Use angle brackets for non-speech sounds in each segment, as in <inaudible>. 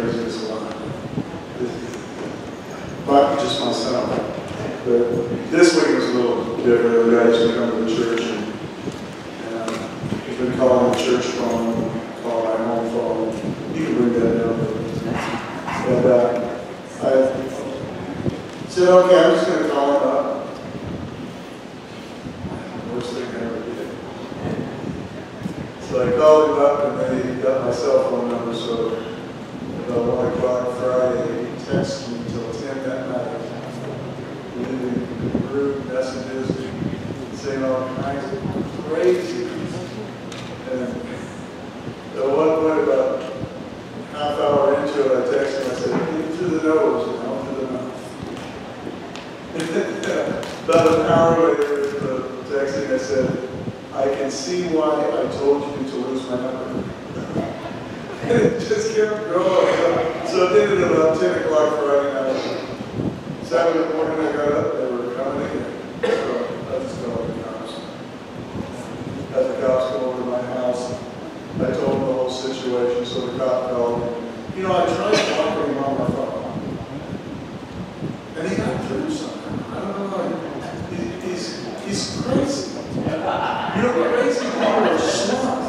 craziest alive. But just myself. But this week was a little different. The guys who come to the church and, and uh, he's been calling the church phone, calling my home phone. You can bring that down. And uh, I said, okay, I'm just going to call him up. Worst thing ever. So I called him up and then he got my cell phone number, so about one o'clock Friday, he texted me until ten that night. Leaving rude messages, saying all kinds of crazy. And one point, about half hour into it, I texted him, I said, through the nose and out through the mouth. <laughs> About an hour later, the texting, I said, I can see why I told you to lose my number. It just kept going. So I did it about 10 o'clock Friday night. Saturday morning I got up, they were coming again. So I just called the cops. As the cops come over to my house, I told them the whole situation, so the cop called. You know, I tried talking him on my phone. And he got through something. I don't know. He, he's, he's crazy. You know, crazy people are smart.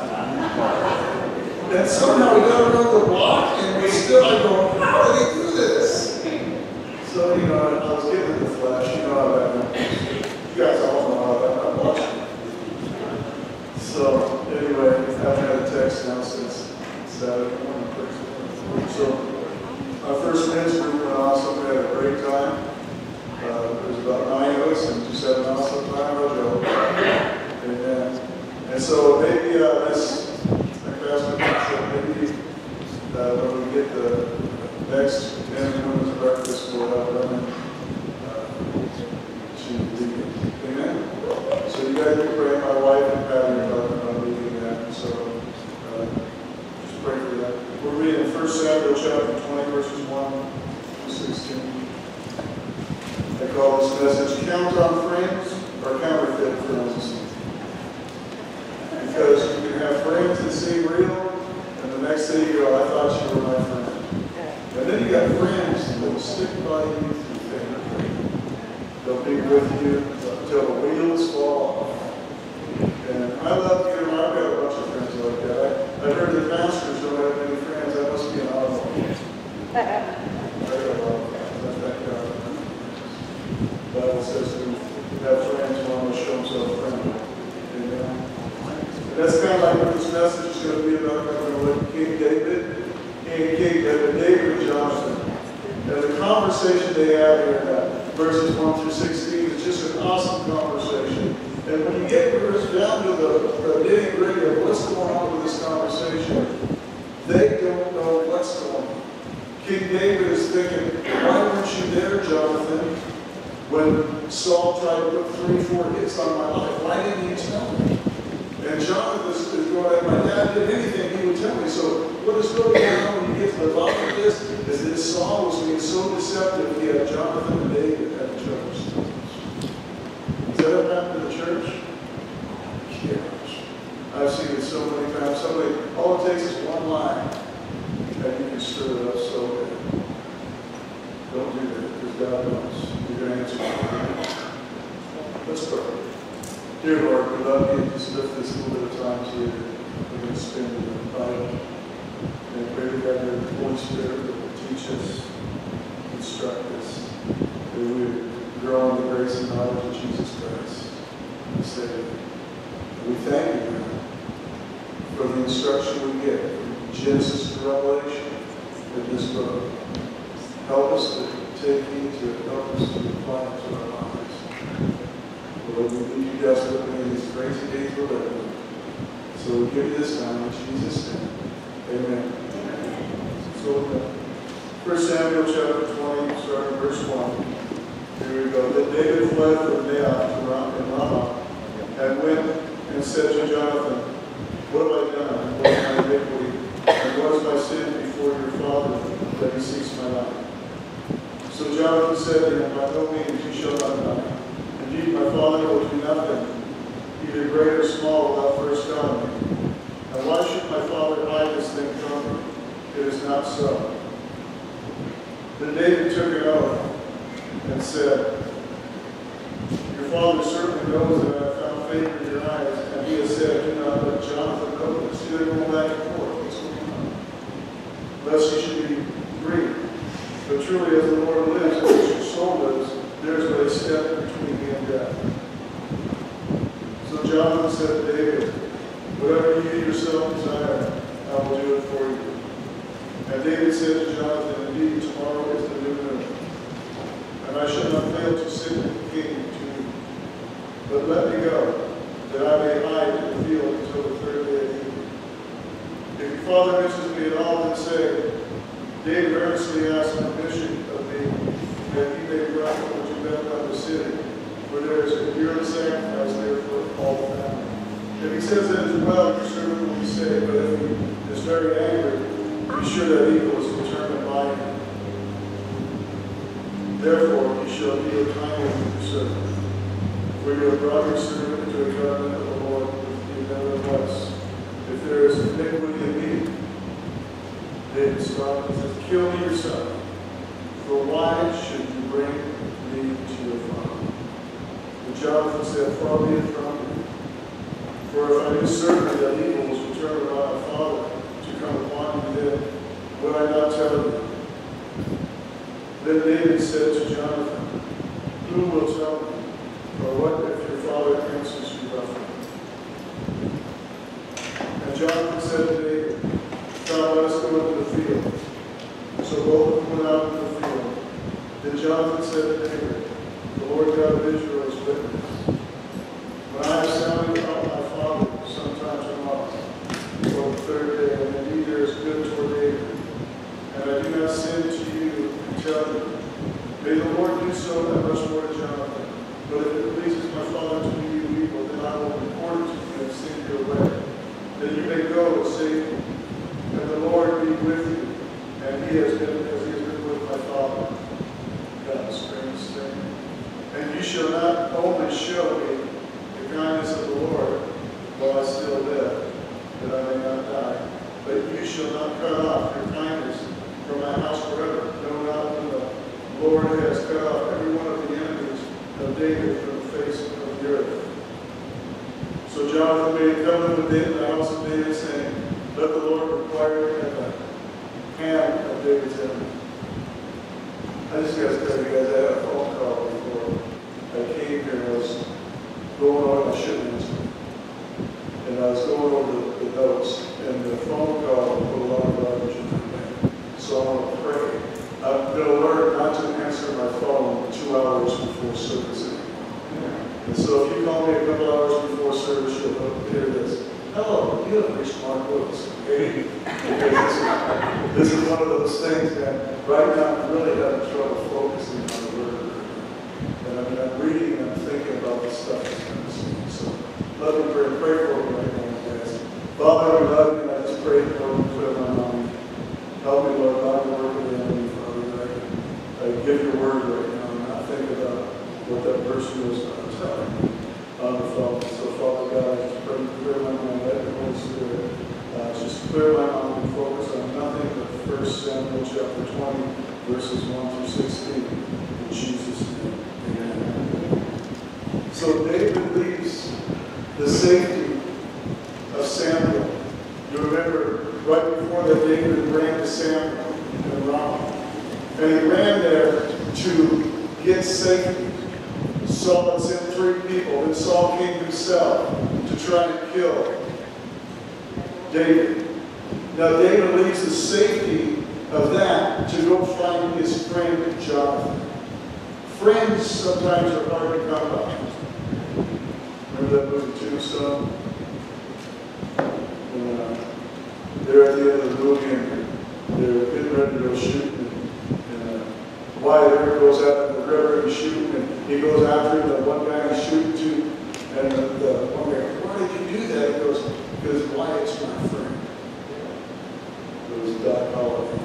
And somehow we got around the block and we still are going, how did he do this? So, you know, I was getting the flash, you know how that goes. You guys all know how that I'm watching. So, anyway, I've had a text now since Saturday morning. So, our first men's group went awesome, we had a great time. Uh, there was about nine of us and just had an awesome time, Joe. Amen. And so maybe uh, this, like Pastor Mike said, maybe uh, when we get the next men and women's breakfast, we'll have them uh, to lead it. Amen. So you guys can pray. My wife and Patty are talking about leading that. So uh, just pray for that. We're reading 1 Samuel chapter 20, verses 1 to 16. I call this message Count on Friends or Counterfeit Friends. Because you can have friends that seem real, and the next thing you go, I thought you were my friend. And then you got friends that will stick by you through thick and thin. They'll be with you until the wheels fall off. And I love you, and I've got a bunch of friends like that. I, I heard that pastors don't have many friends. That must be an odd one. I got a lot of friends. I thank God. The Bible says to have friends, one will show himself friendly. Amen. And that's kind of like what this message is going to be about. I'm going to let King David, King King David, David and Jonathan. And the conversation they have here in uh, verses 1 through 16 is just an awesome conversation. And when you get down to the, the nitty gritty of what's going on with this conversation, they don't know what's going on. King David is thinking, why weren't you there, Jonathan, when Saul tried to put three, four hits on my life? Why didn't you tell me? And Jonathan is is going, if my dad did anything, he would tell me. So what is really going on when you get to the bottom of this is that Saul was being so deceptive, he had Jonathan and David at the church. Has that ever happened to the church? Yeah. I've seen it so many times. Somebody, all it takes is one line, and you can stir it up so bad. Don't do that, because God knows. You're going to answer. Let's pray. Dear Lord, we love you. Just lift this little bit of time to you. We're going to spend in the Bible. And pray that God, your Holy Spirit will teach us, instruct us, that we would grow in the grace and knowledge of Jesus Christ. We say, we thank you, God, for the instruction we get from Genesis to Revelation in this book. Help us to take heed to it. Help us to apply it to our lives. Lord, we need you desperately in these crazy days we're living in. So we give you this time in Jesus' name. Amen. So, uh, 1 Samuel chapter 20, starting verse 1. Here we go. Then David fled from Naioth to Ramah and went and said to Jonathan, What have I done? And what is my iniquity? And what is my sin before your father that he seeks my life? So Jonathan said to him, By no means you shall not die. Indeed, my father will do nothing, either great or small, without first telling me. And why should my father hide this thing from me? It is not so. Then David took it oath and said, Your father certainly knows that I have found favor in your eyes, and he has said, Do not let Jonathan this. See, they're going back and forth. Lest you should be grieved. But truly, as the Lord lives, and as your soul lives, there is but a step between me and death. So Jonathan said to David, Whatever you yourself desire, I will do it for you. And David said to Jonathan, Indeed, tomorrow is the new moon, I shall not fail to send the king to you. But let me go, that I may hide in the field until the third day of evening. If your father misses me at all, then say, David earnestly asked permission of me that he may what you bet on the city, for there is a yearly sacrifice there for all the family. If he says that as well, your servant will be saved, but if he is very angry, be sure that evil is determined by him. Therefore, you shall deal kindly with your servant. For you have brought your servant into a covenant of the Lord with you, nevertheless. If there is iniquity in me, David stopped and said, Kill me yourself. For why should you bring me to your father? And Jonathan said, Far be it from me. For if I knew certainly that evil was determined by my father to come upon you, then would I not tell you? Then David said to Jonathan, Who will tell me? Or what if your father answers you roughly? And Jonathan said to David, Come, let us go into the field. So both went out into the field. Then Jonathan said to David, The Lord God of Israel is witness. When I have sounded out my father sometime tomorrow, or the third day, and indeed there is good toward David, and I do not send to you and tell you, may the Lord do so that much more to Jonathan. But if it pleases my father to do you evil, then I will report it to you and send you away, that you may go and save me. And the Lord be with you, and he has been as he has been with my father. God, strange thing. And you shall show me the kindness of the Lord while I still live, that I may not die, but you shall not cut off your kindness from my house forever. No, not when the Lord has cut off every one of the enemies of David from the face of the earth. So Jonathan made a covenant with David, the house of David, saying, Let the Lord require it at the hand of David's enemies. I just got to tell you guys, I had a phone call before I came here. I was going over the shipments, and I was going over the, the notes, and the phone call put a lot of garbage in my bag. So I want to pray. I'm going to learn not to answer my phone two hours before service anymore. And you call me a couple hours before service, you'll know, hear this. Hello, you have reached Mark? Because this is, this is one of those things that right now I'm really having trouble focusing on the word. And I mean, I'm reading and I'm thinking about the stuff that's see. So let me pray, pray for me right now, guys. Father, we love you, and I just pray Lord, you put my mind. Help me, Lord, not to work with the enemy, Father, that I can I give your word right now and not think about what that person was uh, telling me on the phone. So, Father God, I just pray, clear my mind, let the Holy Spirit uh, just clear my mind and focus on nothing but 1 Samuel chapter 20, verses 1 through 16. In Jesus' name, amen. So David leaves the safety of Samuel. You remember right before that David ran to Samuel in Ramah. And he ran there to get safety. Saul had sent three people, and Saul came himself to try and kill David. Now David leaves the safety of that to go find his friend Jonathan. Friends sometimes are hard to come by. Remember that movie Tombstone? And, uh, they're and they're getting ready to go shoot. And, and uh, Wyatt Earp goes out in the river and shooting, and he goes after the one guy he's shooting too. and the, the one guy, why did you do that? He goes, because Wyatt's my friend. It was Doc Holliday.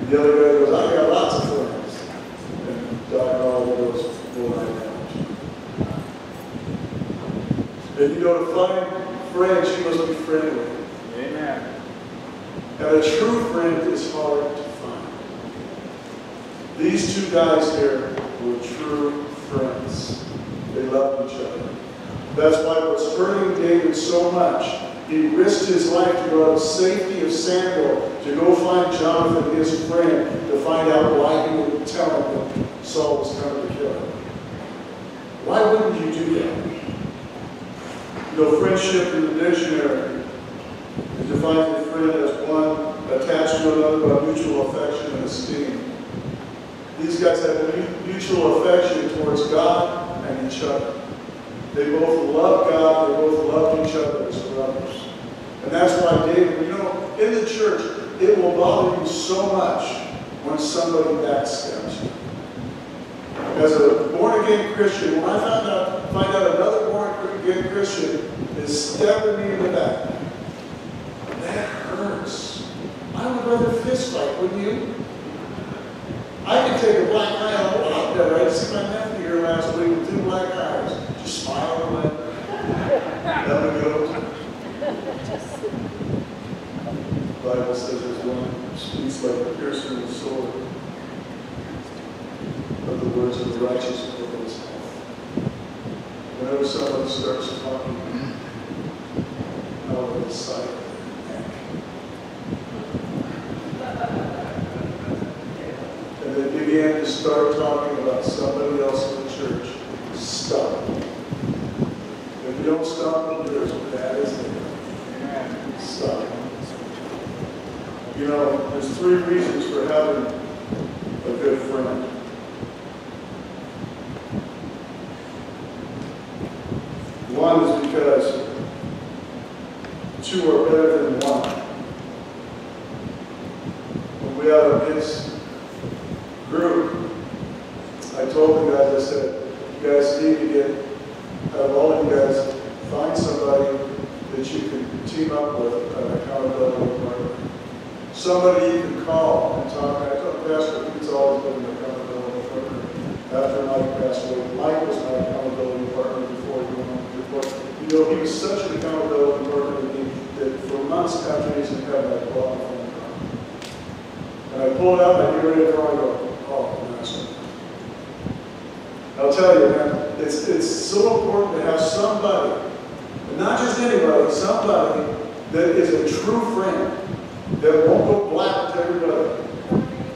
And the other guy goes, I got lots of friends. And Doc Holliday goes, well, I don't. And you know, to find friends, you must be friendly. And a true friend is hard to find. These two guys here were true friends. They loved each other. That's why what's hurting David so much, he risked his life to go out of safety of Samuel to go find Jonathan, his friend, to find out why he would tell him that Saul was coming to kill him. Why wouldn't you do that? You know, friendship in the dictionary defines a friend as one attached to another by mutual affection and esteem. These guys have mutual affection towards God and each other. They both love God, they both love each other as brothers. And that's why David, you know, in the church, it will bother you so much when somebody backstabs you. As a born-again Christian, when I found out, find out another born-again Christian is stabbing me in the back, hurts. I would rather fist fight, wouldn't you? I could take a black eye on a lot. I see my nephew here last week with two black eyes. Just smile and let them go. The Bible says there's one speaks like a piercing sword, but the words of the righteous will his health. Whenever someone starts talking, out of the sight of their neck. And they began to start talking about somebody else in the church. Stop. If you don't stop them, you're as bad as they are. Stop. You know, there's three reasons for having a good friend. One is because two are better than one. When we had a mixed group, I told the guys, I said, you guys need to get, have all of you guys find somebody that you can team up with, an accountability partner. Somebody you can call and talk. I told Pastor Pete's always been an accountability partner. After Mike passed away, Mike was my accountability partner before he went on report. You know, he was such an accountability partner to me that for months after he's in heaven, I pulled out my phone and I pull it out, and I get ready to call, I go, oh, that's I'll tell you, man, it's, it's so important to have somebody, and not just anybody, somebody that is a true friend, that won't go black to everybody.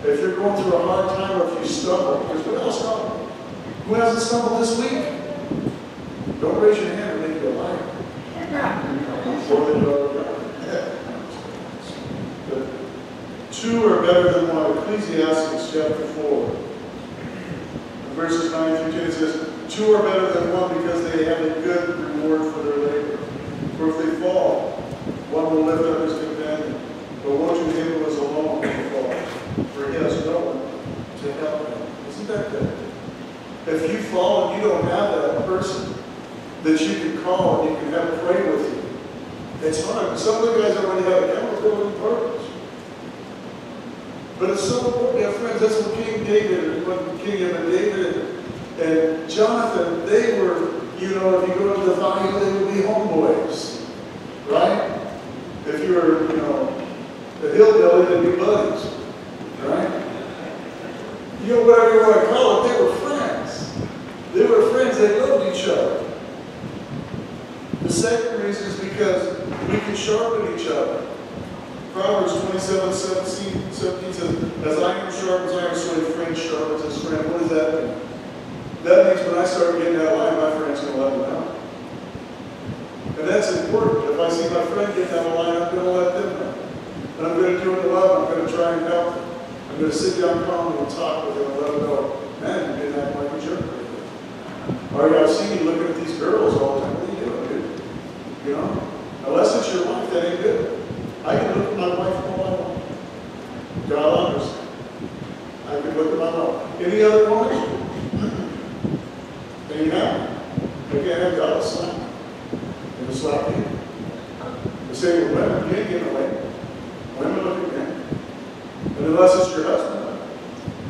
If you're going through a hard time or if you stumble, because who else stumbled? Who hasn't stumbled this week? Don't raise your hand and make you a liar. Two are better than one. Ecclesiastes chapter 4. Verses 9 through 10 it says, Two are better than one because they have a good reward for their labor. For if they fall, one will lift up his companion. But woe to him is alone he falls, for he has no one to help him. Isn't that good? If you fall and you don't have that person that you can call and you can have pray with you, it's hard. Some of the guys already have accountability partners. But it's so important have friends. That's what King David, when King David and Jonathan, they were, you know, if you go to the valley, they would be homeboys. Right? If you were, you know, a hillbilly, they'd be buddies. Right? You know, whatever you want to call it, they were friends. They were friends, they loved each other. The second reason is because we can sharpen each other. Proverbs 27, 17, 17 says, As iron sharpens iron, so a friend sharpens his friend. What does that mean? That means when I start getting out of line, my friend's going to let me know. And that's important. If I see my friend get out of line, I'm going to let them know. And I'm going to do it in love. I'm going to try and help them. I'm going to sit down calmly and talk with them and let them know, man, you're getting out like a jerk. Or I've seen you looking at these girls all the time. What are you doing, dude? You know? Unless it's your wife, that ain't good. I can look at my wife all I want. God understands. I can look at my wife. Any other woman? unless it's your husband,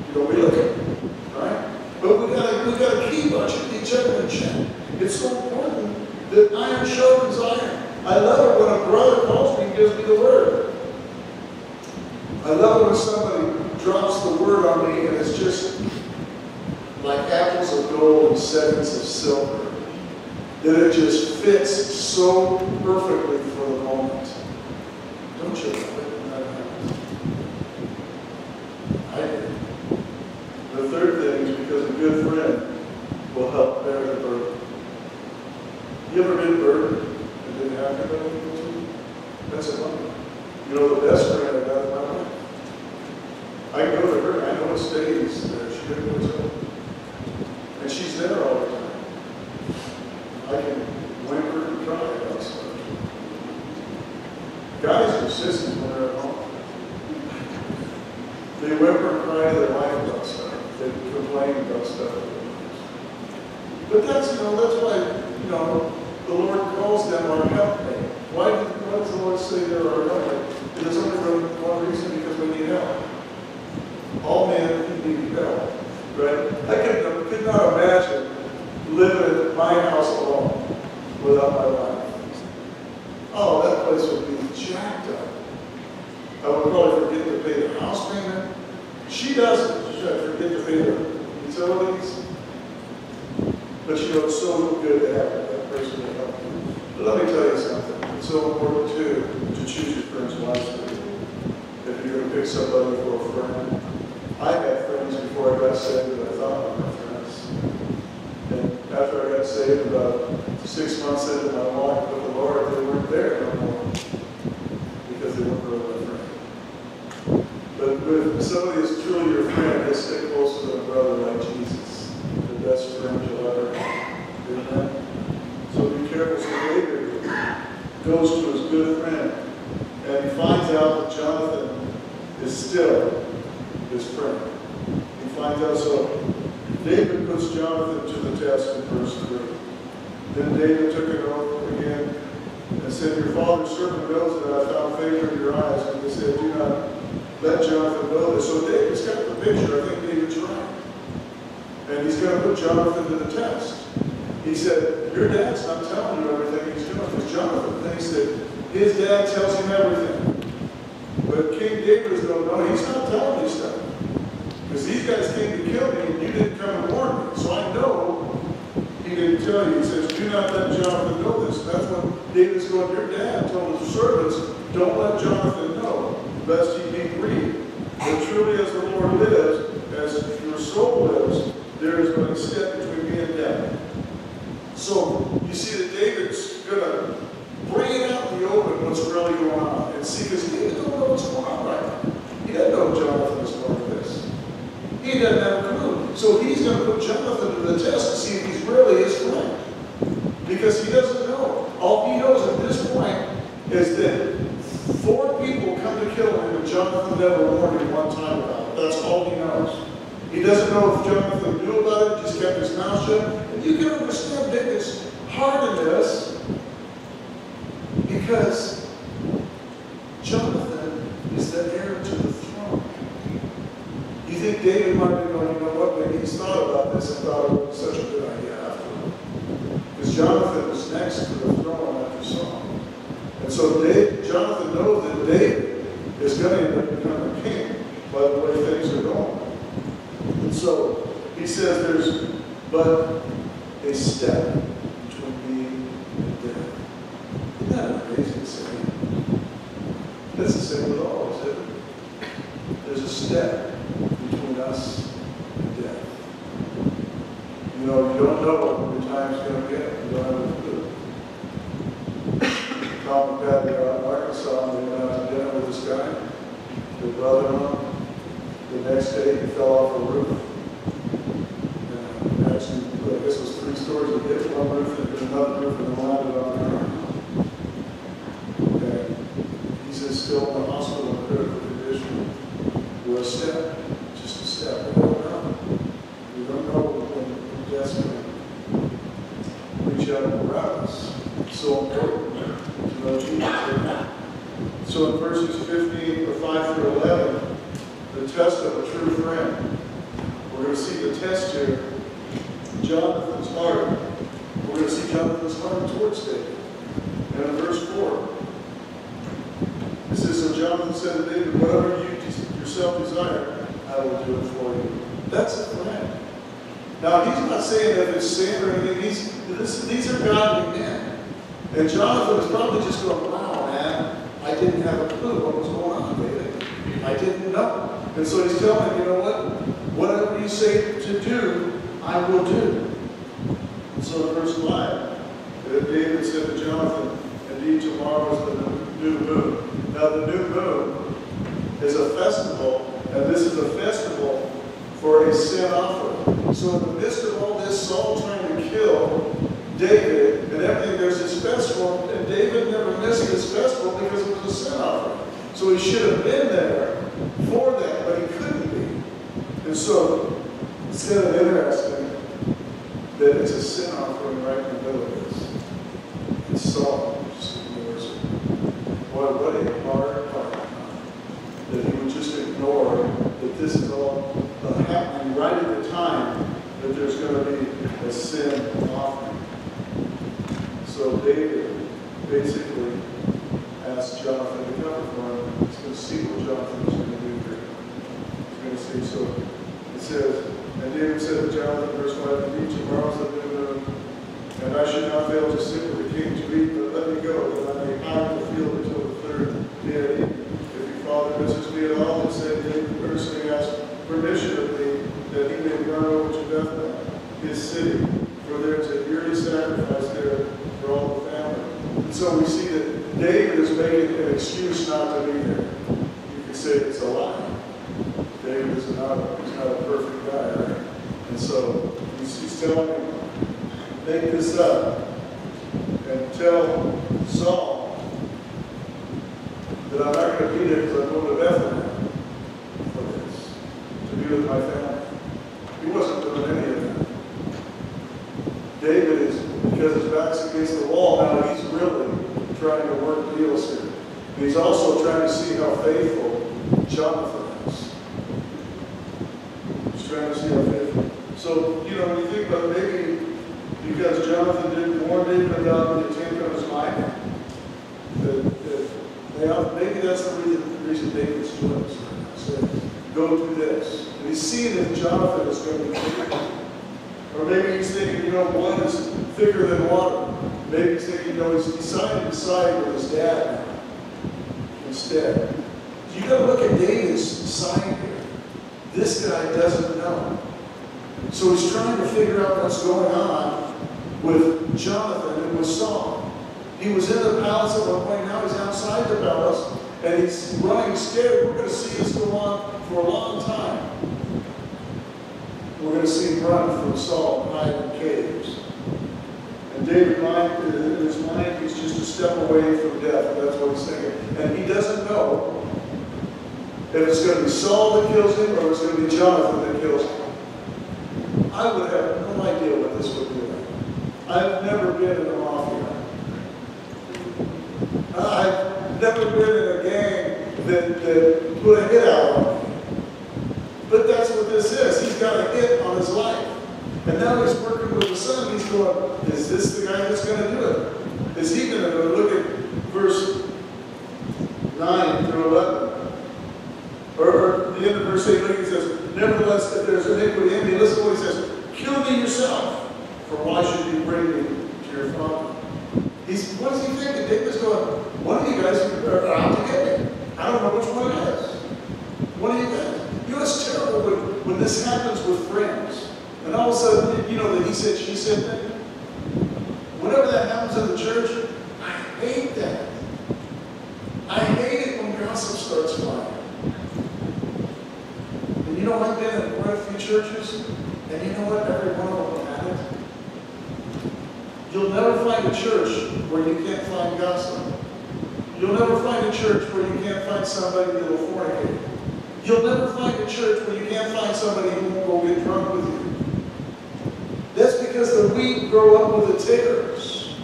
you don't be looking, right? But we gotta we gotta keep each other in check. It's so important that iron sharpens iron. I love it when a brother calls me and gives me the word. I love it when somebody drops the word on me and it's just like apples of gold and settings of silver. That it just fits so perfectly for the moment. Don't you? I would probably forget to pay the house payment. She doesn't she forget to pay the utilities. But you know, it's so good to have that person to help you. But let me tell you something. It's so important too to choose your friends wisely. If you're going to pick somebody for a friend, I had friends before I got saved that I thought were my friends. And after I got saved, about six months into my walk with the Lord, they weren't there no more because they weren't but if somebody is truly your friend, tell you. He says, do not let Jonathan know this. That's what David's going, your dad told his servants, don't let Jonathan know, lest he be grieved. But truly as the Lord lives, That's the same with all, isn't it? There's a step you say to do, I will do. And so verse 5, David said to Jonathan, Indeed, tomorrow is the new moon. Now, the new moon is a festival, and this is a festival for a sin offering. So in the midst of all this, Saul trying to kill David and everything, there's this festival, and David never missed this festival because it was a sin offering. So he should have been there for that, but he couldn't be. And so kind of interesting that it's a sin offering right in the middle of this. And Saul just ignores it. Boy, what a hard part that he would just ignore that this is all uh, happening right at the time that there's going to be a sin offering. So David basically asked Jonathan to cover for him. He's going to see what Jonathan going to do here. He's going to see. So it says, and David said to Jonathan, verse 5, Indeed, tomorrow's the new moon, and I should not fail to sit with the king to eat, but let me go, that I may hide the field until the third day. If your father misses me at all, and said, David personally asked permission of me that he may run over to Bethlehem, his city, for there is a yearly sacrifice there for all the family. And so we see that David is making an excuse not to be there. You could say it's a lie. David is not a right? And so he's, he's telling him, make this up and tell Saul that I'm not going to be there because I'm going to Bethlehem for this, to be with my family. He wasn't doing any of that. David is, because his back's against the wall now, he's really trying to work deals here. And he's also trying to see how faithful Jonathan is. He's trying to see how faithful. So, you know, when you think about maybe because Jonathan didn't warn David about the attack on his mind, that, that they, maybe that's the reason, the reason David's doing this right now. Saying, go do this. And he's seeing that Jonathan is going to be faithful. Or maybe he's thinking, you know, one is thicker than water. Maybe he's thinking, you know, he's decided to side with his dad now instead. You got to look at David's side here. This guy doesn't know. So he's trying to figure out what's going on with Jonathan and with Saul. He was in the palace at one point, now he's outside the palace, and he's running scared. We're going to see this go on for a long time. We're going to see run from Saul and hide in caves. And David, mind, in uh, his mind, he's just a step away from death. That's what he's thinking. And he doesn't know if it's going to be Saul that kills him or it's going to be Jonathan that kills him. I would have no idea what this would be like. I've never been in a mafia. I've never been in a gang that, that put a hit out on me. But that's what this is. He's got a hit on his life. And now he's working with the son. He's going, is this the guy that's going to do it? Is he going to go look at verse 9 through 11? Or, or the end of verse 8, look, he says, Nevertheless, if there's iniquity in me, listen to what he says, kill me yourself, for why should you bring me to your father? He's, what is he thinking? David's going, one of you guys are out to get me. I don't know which one it is. One of you guys. You know, it's terrible this happens with friends. And all of a sudden, you know, that he said, she said thing. Whenever that happens in the church, I hate that. I hate it when gossip starts flying. And you know, I've been in quite a few churches, and you know what? Every one of them had it. You'll never find a church where you can't find gossip. You'll never find a church where you can't find somebody that will fornicate. You'll never find a church where you can't find somebody who won't go get drunk with you. That's because the wheat grow up with the tares.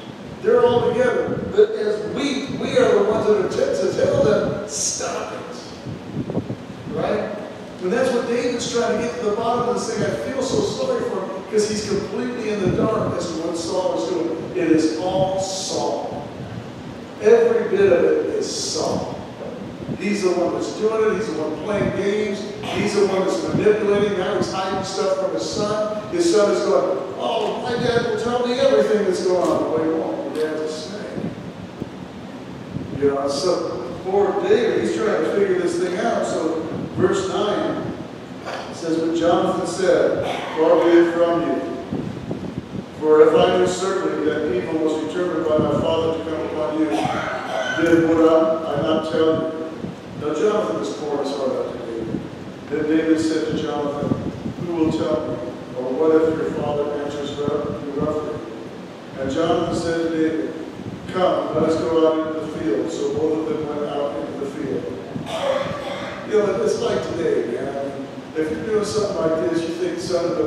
They're all together. But as wheat, we are the ones that are to tell them, stop it. Right? And that's what David's trying to get to the bottom of this thing. I feel so sorry for him because he's completely in the dark as to what Saul is doing. It is all Saul. Every bit of it is Saul. He's the one that's doing it. He's the one playing games. He's the one that's manipulating. Now he's hiding stuff from his son. His son is going, oh, my dad will tell me everything that's going on. Well, he won't. Your dad's a snake. You know, so poor David, he's trying to figure this thing out. So verse 9 says, But Jonathan said, Far be it from you. For if I knew certainly that evil was determined by my father to come upon you, then would I, I not tell you? Now Jonathan was pouring his heart out David. Then David said to Jonathan, Who will tell me? Or what if your father answers you roughly? And Jonathan said to David, Come, let us go out into the field. So both of them went out into the field. You know, it's like today, man. If you're doing something like this, you think a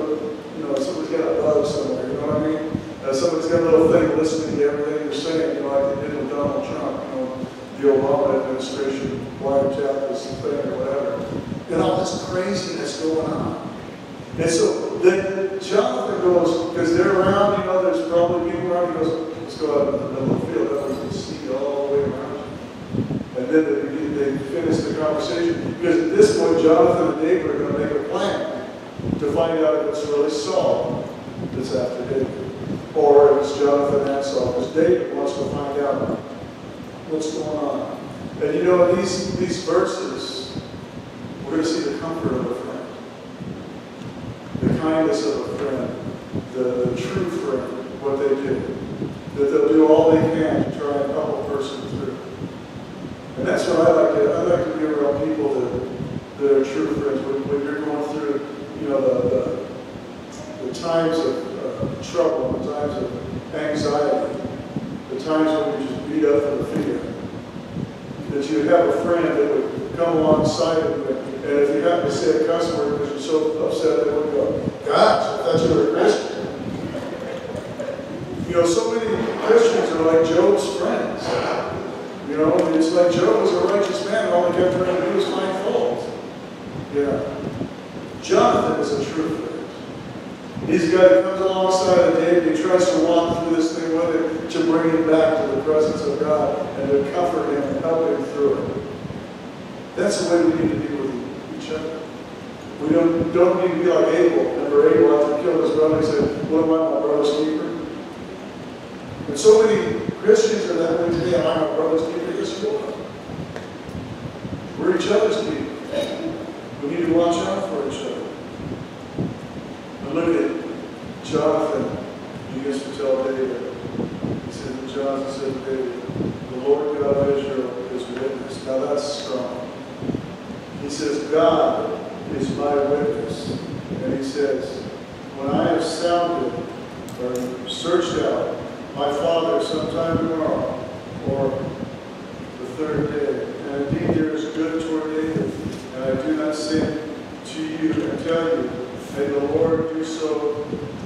you know, somebody's got a bug somewhere, you know what I mean? Uh, somebody's got a little thing listening to everything you're saying, you know, like they did with Donald Trump, you know, the Obama administration wiretapped this thing or whatever. And all this craziness going on. And so then Jonathan goes, because they're around, you know, there's probably people around, he goes, let's go out in the middle of the field, that can see all the way around And then they, they finish the conversation. Because at this point, Jonathan and David are going to make a plan to find out if it's really Saul that's after David, or if it's Jonathan and Saul, because David wants to find out what's going on. And you know, these, these verses, we're going to see the comfort of a friend, the kindness of a friend, the, the true friend, what they do. That they'll do all they can to try and help a person through. And that's what I like to, I like to be around people that, that are true friends. When, when you're going through you know, the, the, the times of uh, trouble, the times of anxiety, the times when you're just beat up for the fear, that you have a friend that would come alongside of you, and if you happen to say a word because you're so upset, they would go, gosh, I thought you were a Christian. You know, so many Christians are like Job's friends. You know, it's like Job was a righteous man, and all he kept trying to do was find fault. Yeah. Jonathan is a true friend. He's a guy that comes alongside of David. He tries to walk through this thing with him to bring him back to the presence of God and to comfort him and help him through it. That's the way we need to be with each other. We don't, don't need to be like Abel. Remember Abel after he killed his brother, he said, what am I, my brother's keeper? And so many Christians are that way today. Am I my brother's keeper? Yes, you are. We're each other's keeper. We need to watch out for each other. And look at Jonathan. He used to tell David. He said, Jonathan said to David, the Lord God of Israel is witness. Now that's strong. He says, God is my witness. And he says, when I have sounded or searched out my father sometime tomorrow or the third day, and indeed there is good toward David, and I do not sin to you and tell you, may the Lord do so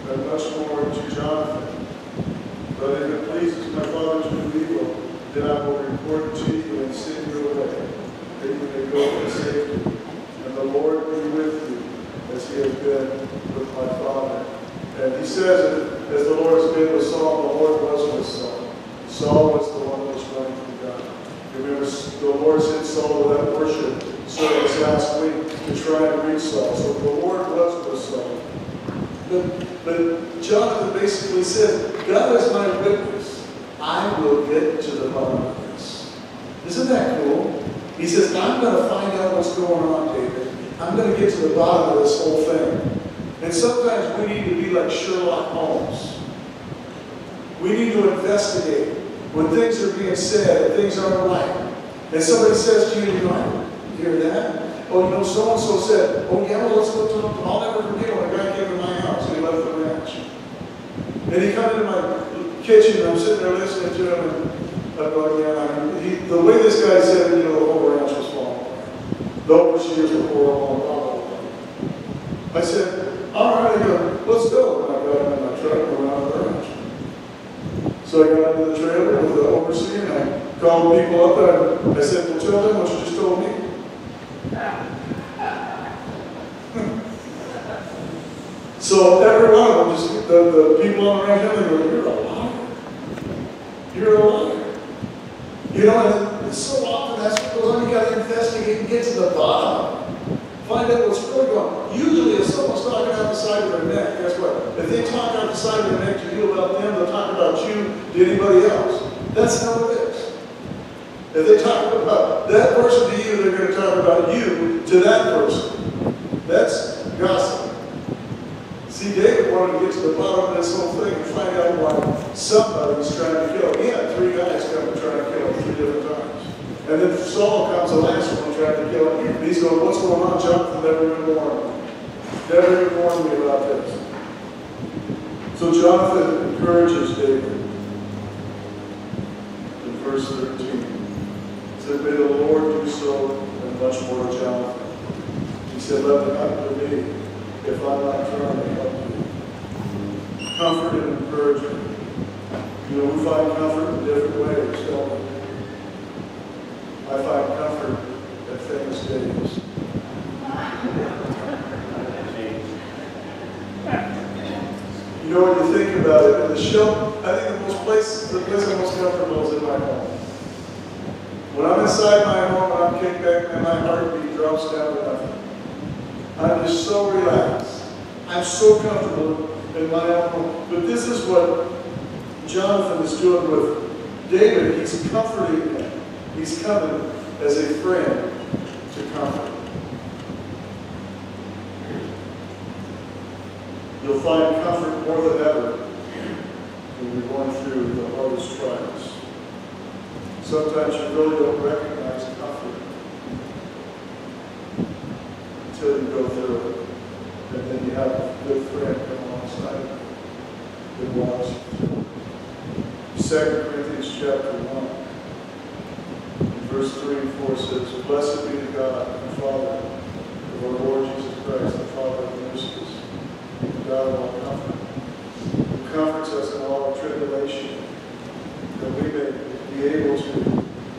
and much more to Jonathan. But if it pleases my father to do evil, then I will report to you and send you away, that you may go in safety. And the Lord be with you as he has been with my father. And he says as the Lord has been with Saul, the Lord was with Saul. Saul was the one that was running from God. Remember, the Lord sent Saul to that worship service last week to try and reach Saul. So the Lord was with Saul. But, but Jonathan basically said, God is my witness. I will get to the bottom of this. Isn't that cool? He says, I'm going to find out what's going on, David. I'm going to get to the bottom of this whole thing. And sometimes we need to be like Sherlock Holmes. We need to investigate when things are being said and things aren't right. And somebody says to you, you know, hear that? Oh, you know, so-and-so said, oh yeah, well, let's go talk to him. I'll never forget when a guy came to my house and he left the ranch. And he come into my kitchen and I'm sitting there listening to him and I'm going, yeah, he, the way this guy said, it, you know, the whole ranch was falling. The were horrible, blah, blah, blah. I said, all right, go, let's go. And I got in my truck and went out of the ranch. So I got into the trailer with the overseer and I called people up and I said, well, tell them what you just told me. <laughs> So every one of them, just the, the people on the hand, they go, you're a. You're a liar. You know, and so often that's what goes on, you gotta investigate and get to the bottom. Find out what's really going on. Usually if someone's talking out the side of their neck, guess what? If they talk out the side of their neck to you about them, they'll talk about you to anybody else. That's how it is. If they talk about that person to you, they're going to talk about you to that person. That's gossip. See, David wanted to get to the bottom of this whole thing and find out why somebody was trying to kill him. He had three guys come and try to kill him three different times. And then Saul comes the last one trying to kill him. And he's going, what's going on? Jonathan never even warned me. Never even warned me about this. So Jonathan encourages David in verse 13. He said, May the Lord do so and much more Jonathan. He said, Let it happen to me if I'm not trying to help you. Comfort and encouragement. You know, we find comfort in different ways, we? I find comfort at famous days. You know, when you think about it, the show, I think the most place, the place I'm most comfortable is in my home. When I'm inside my home, and I'm kicked back and my heartbeat drops down to nothing, I'm just so relaxed. I'm so comfortable in my own home. But this is what Jonathan is doing with David. He's comforting him. He's coming as a friend to comfort. You'll find comfort more than ever when you're going through the hardest trials. Sometimes you really don't recognize comfort you go through it. And then you have a good friend come alongside you that walks you through it. Second Corinthians chapter 1, verse 3 and 4 says, Blessed be the God and Father of our Lord Jesus Christ, the Father of mercies, the God of all comfort, who comforts us in all tribulation, that we may be able to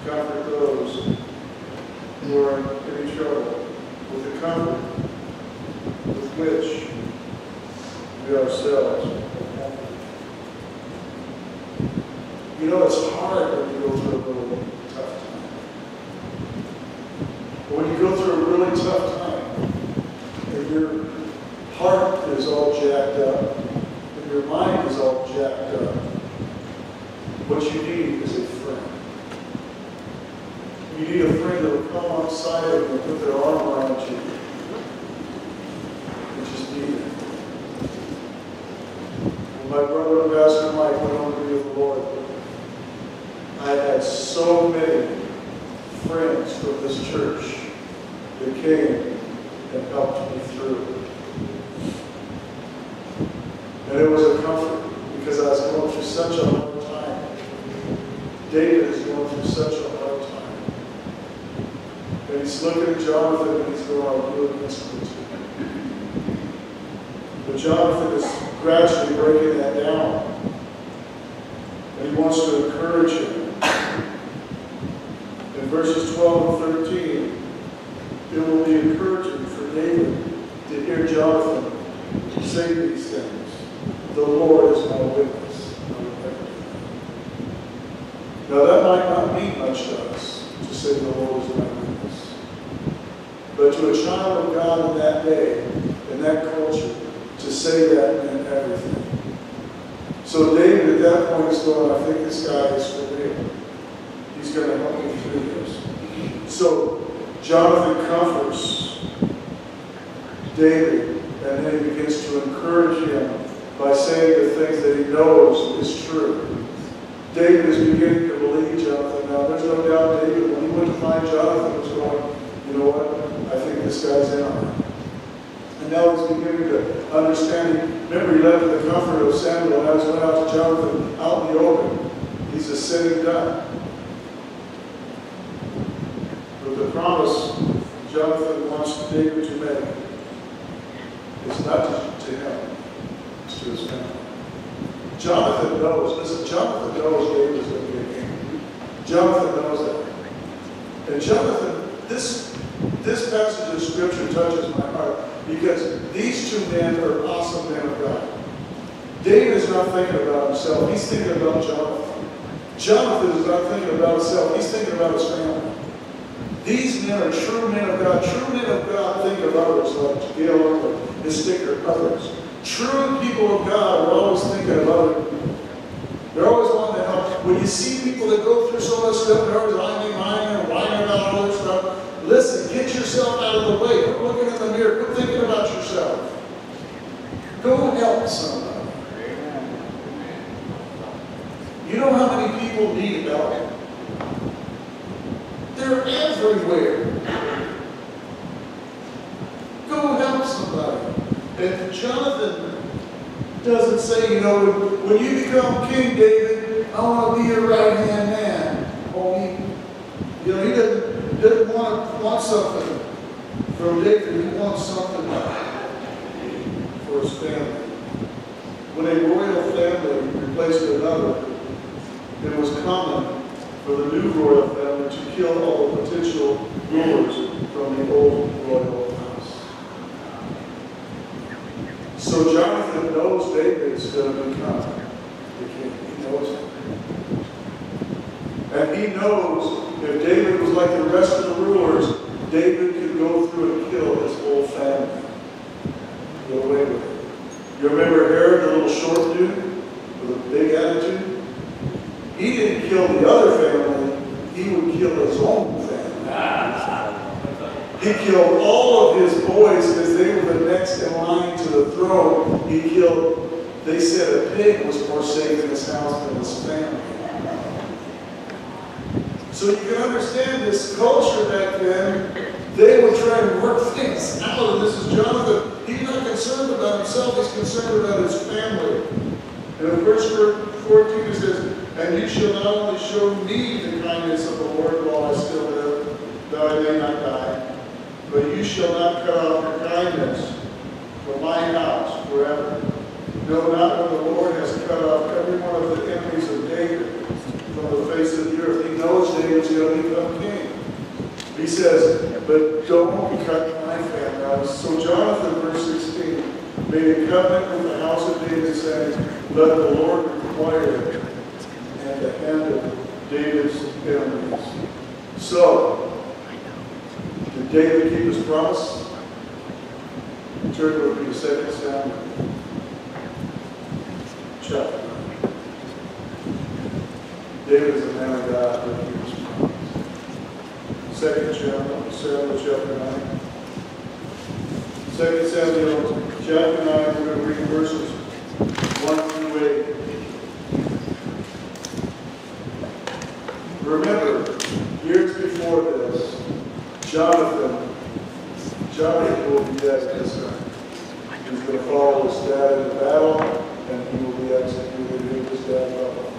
comfort those who are in any trouble with the comfort with which we ourselves. You know, it's hard when you go through a really tough time. But when you go through a really tough time, and your heart is all jacked up, and your mind is all jacked up, what you need is need a friend that will come alongside of you and put their arm around you. And just be there. When my brother Pastor Mike went home to be with the Lord, I had so many friends from this church that came and helped me through. And it was a comfort because I was going through such a hard time. David is going through such a hard time. And he's looking at Jonathan and he's going, I'm doing this for you. But Jonathan is gradually breaking that down. And he wants to encourage him. In verses 12 and 13, it will be encouraging for David to hear Jonathan say these things. The Lord is my witness. Now that might not mean much to us to say the Lord is my witness. But to a child of God in that day, in that culture, to everything. So David at that point is going, I think this guy is for real. He's going to help me through this. So Jonathan comforts David and then he begins to encourage him by saying the things that he knows is true. David is beginning to believe Jonathan. Now, there's no doubt David, when he went to find Jonathan, was going, you know what, I think this guy's in. And now he's beginning to understand. Remember, he left the comfort of Samuel and as went out to Jonathan out in the open. He's a sitting duck. But the promise Jonathan wants David to make is not to, him, it's to his family. Jonathan knows, listen, Jonathan knows David is going to be a king. Jonathan knows that. And Jonathan, this, this passage of Scripture touches my heart because these two men are awesome men of God. David is not thinking about himself, he's thinking about Jonathan. Jonathan is not thinking about himself, he's thinking about his family. These men are true men of God. True men of God think of others like Gail Irwin, his sticker, others. True people of God are always thinking of other people. They're always wanting to help. When you see people that go through so much stuff, they're always whining, whining, and whining about all this stuff. Listen, get yourself out of the way. Quit looking in the mirror. Quit thinking about yourself. Go help somebody. You know how many people need help? They're everywhere. Go help somebody. And Jonathan doesn't say, you know, when, when you become King David, I want to be your right hand man. Oh, he, you know, he doesn't, doesn't want, want something from David. He wants something for his family. When a royal family replaced another, it was common for the new royal family to kill all the potential rulers from the old royal house. So Jonathan knows David's going to become the king. He knows it. And he knows if David was like the rest of the rulers, David could go through and kill his whole family. Get away with it. You remember Herod, the little short dude with a big attitude? He didn't kill the other family, he would kill his own family. He killed all of his boys because they were the next in line He killed, they said a pig was more safe in his house than his family. So you can understand this culture back then. They were trying to work things out, and this is Jonathan. He's not concerned about himself, he's concerned about his family. And in verse 14 it says, And you shall not only show me the kindness of the Lord while I still live, though I may not die, but you shall not cut off your kindness from my house forever. No, not when the Lord has cut off every one of the enemies of David from the face of the earth. He knows going to become king. He says, but don't cut my family out. So Jonathan, verse 16, made a covenant with the house of David, saying, Let the Lord require and the hand of David's enemies. So, did David keep his promise? Turn me to 2 Samuel, chapter 9. David is a man of God, but he was promised. Second Samuel, Samuel chapter 9. Second Samuel chapter 9, we're going to read verses 1 through 8. Remember, years before this, Jonathan, Jonathan will be dead to follow his dad in battle, and he will be executed in his dad battle.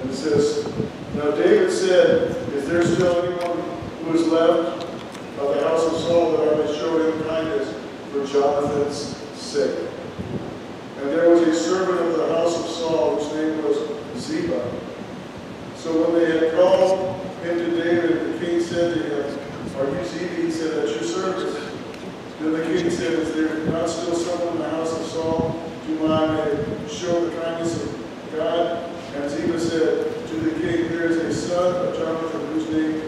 And it says, Now David said, Is there still anyone who is left of the house of Saul that I may show him kindness for Jonathan's sake? And there was a servant of the house of Saul whose name was Ziba. So when they had called him to David, the king said to him, Are you Ziba? He said, At your service. Then the king said, Is there not still someone in the house of Saul to I may show the kindness of God? And Ziba said to the king, There is a son of Jonathan whose name,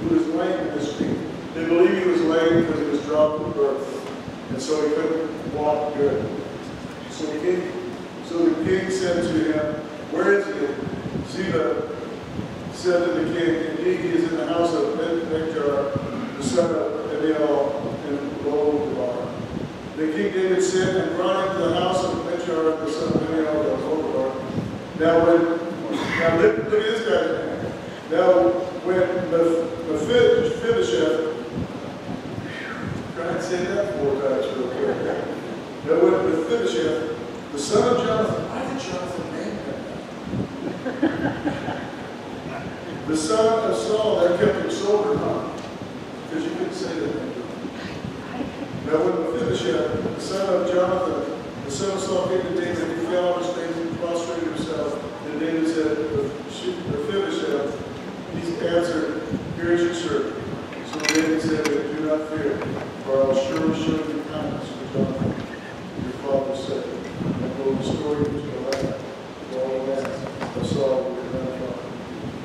who is lame in his feet. They believe he was lame because he was dropped at birth, and so he couldn't walk good. So the king, so the king said to him, Where is he? Ziba said to the king, Indeed, he is in the house of Benjar, the son of Eliel. The king David sent and brought him to the house of Benjar, the son of Eliel of Lodebar. Now when, now look, look at this guy. Now when Mephibosheth, try and say that four times real quick. Now when Mephibosheth, the son of Jonathan, why did Jonathan name him? the son of Saul, that kept him sober, huh? Because you couldn't say that name. Now when Mephibosheth, the son of Jonathan, the son of Saul came to David, he fell on his face and prostrated himself. And David said, Mephibosheth, he answered, Here is your servant. So David said, Do not fear, for I will surely show you kindness for Jonathan, your father's sake, and will restore you to the land of all the lands of Saul your grandfather.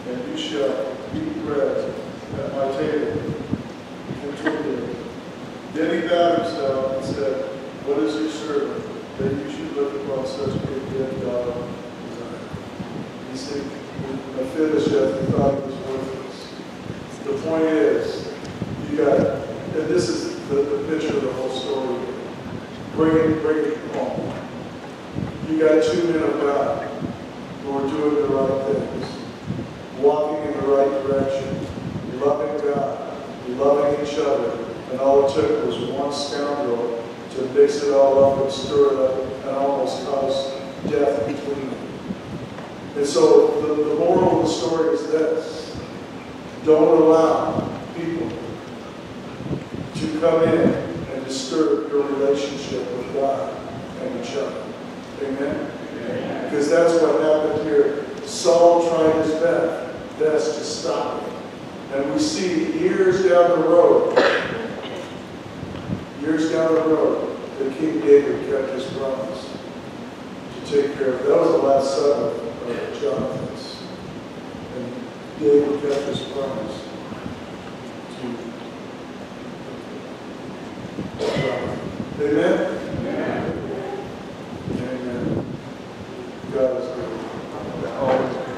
And you shall eat bread at my table he bowed himself and said, What is your servant that you should look upon such a dead God as I am? You see, Mephibosheth thought he was worthless. The point is, you got, and this is the, the picture of the whole story. Bring it, bring it home. You got two men of God who are doing the right things, walking in the right direction, loving God, loving each other, and all it took was one scoundrel to mix it all up and stir it up and almost cause death between them. And so the, the moral of the story is this. Don't allow people to come in and disturb your relationship with God and each other. Amen? Because that's what happened here. Saul tried his best, best to stop it. And we see years down the road, years down the road, that King David kept his promise take care of. That was the last son of, Jonathan's. And David kept his promise to Jonathan. Amen. God is good. Always good.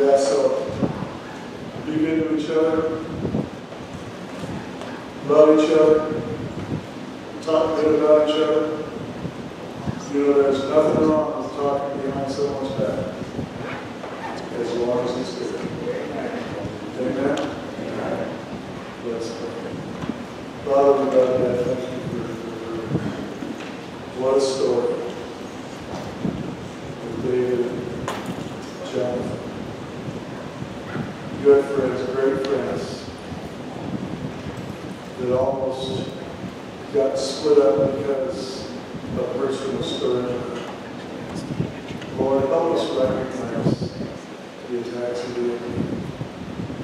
Yeah, so be good to each other, love each other, talk good about each other. You know, there's nothing wrong with talking behind someone's back, as long as it's good. Amen? Let's pray. Father, we love you. I Thank you for, for what a story. With David and Jonathan. Had friends, great friends, that almost got split up because a person was. Lord, help us recognize the attacks of the enemy.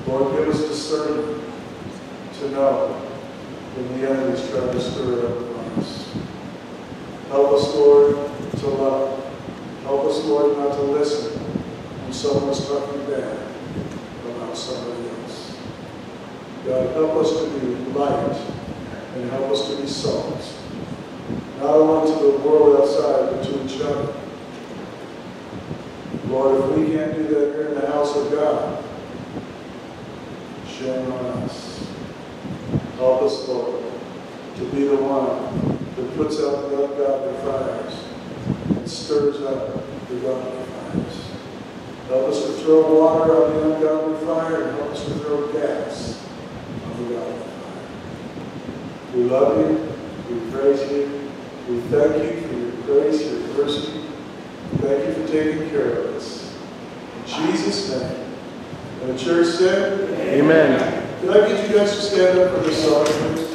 Lord, give us discernment to know when the enemy is trying to stir up upon us. Help us, Lord, to love. Help us, Lord, not to listen when someone's talking bad somebody else. God, help us to be light and help us to be salt. Not only to the world outside, but to each other. Lord, if we can't do that here in the house of God, shame on us. Help us, Lord, to be the one that puts out the ungodly fires and stirs up the godly. Help us to throw water on the ungodly fire and help us to throw gas on the godly fire. We love you. We praise you. We thank you for your grace, your mercy. Thank you for taking care of us. In Jesus' name. And the church said, Amen. Can I get you guys to stand up for this song? please?